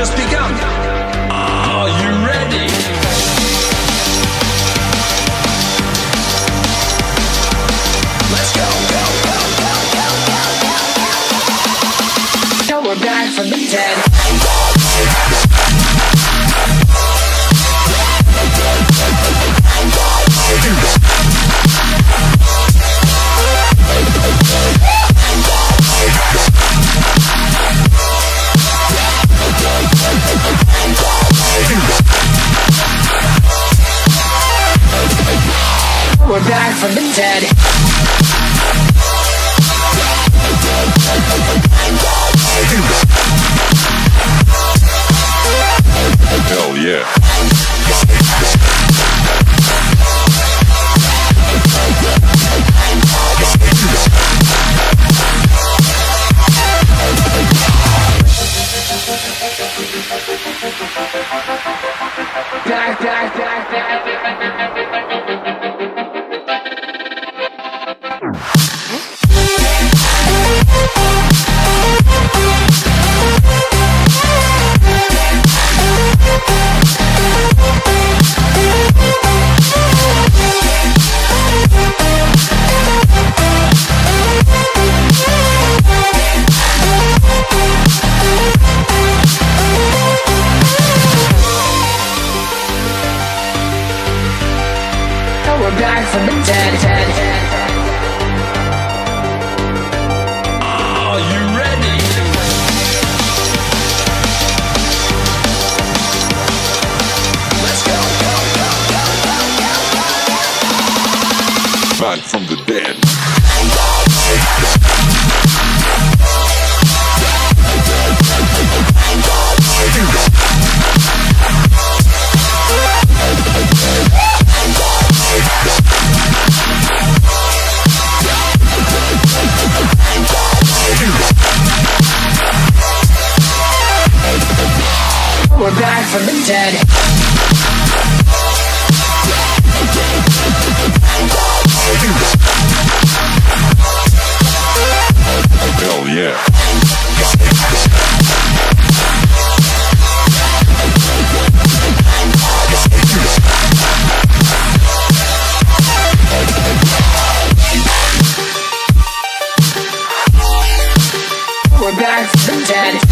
Just begun. We're back from the dead. Hell yeah. Back, back from the dead. dead, dead. From the dead. We're back from the dead. Hell yeah. We're back from dead.